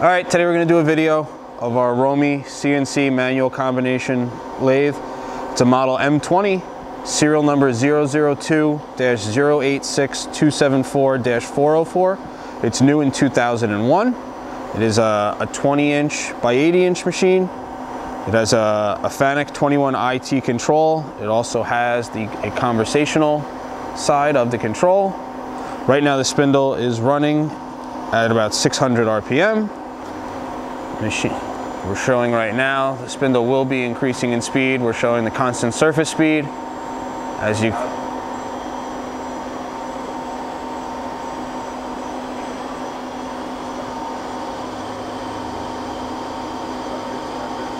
All right, today we're gonna do a video of our Romi CNC manual combination lathe. It's a model M20, serial number 002-086274-404. It's new in 2001. It is a, a 20 inch by 80 inch machine. It has a, a FANUC 21 IT control. It also has the, a conversational side of the control. Right now the spindle is running at about 600 RPM machine. We're showing right now, the spindle will be increasing in speed. We're showing the constant surface speed. As you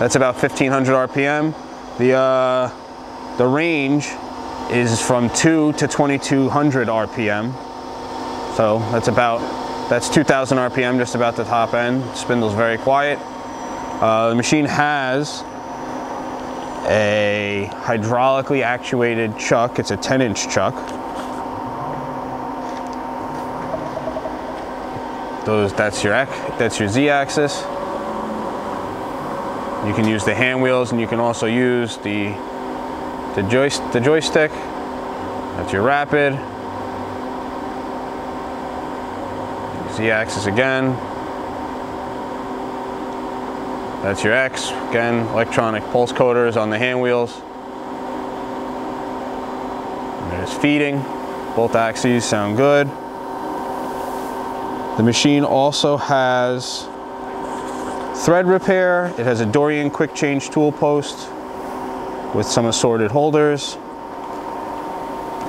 That's about 1500 RPM. The, uh, the range is from 2 to 2200 RPM. So that's about that's 2000 RPM, just about the top end. Spindle's very quiet. Uh, the machine has a hydraulically actuated chuck. It's a 10 inch chuck. Those, that's your that's your Z axis. You can use the hand wheels and you can also use the the, joist, the joystick. That's your rapid. Z-axis again. That's your X. Again, electronic pulse coders on the hand wheels. And there's feeding. Both axes sound good. The machine also has thread repair. It has a Dorian quick change tool post with some assorted holders.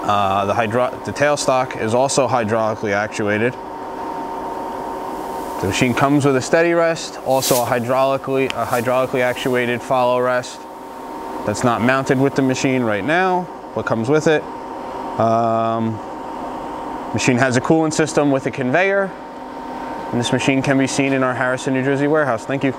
Uh, the, the tailstock is also hydraulically actuated. The machine comes with a steady rest, also a hydraulically, a hydraulically actuated follow rest that's not mounted with the machine right now, but comes with it. Um, machine has a coolant system with a conveyor, and this machine can be seen in our Harrison, New Jersey warehouse. Thank you.